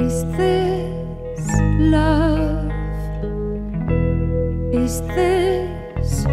Is this love? Is this